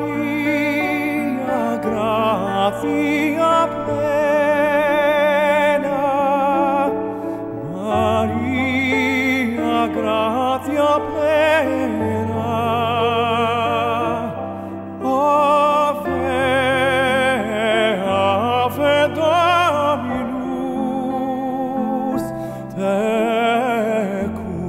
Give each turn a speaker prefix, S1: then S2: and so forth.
S1: Maria gratia plena. Maria gratia plena. Ave Ave tecum.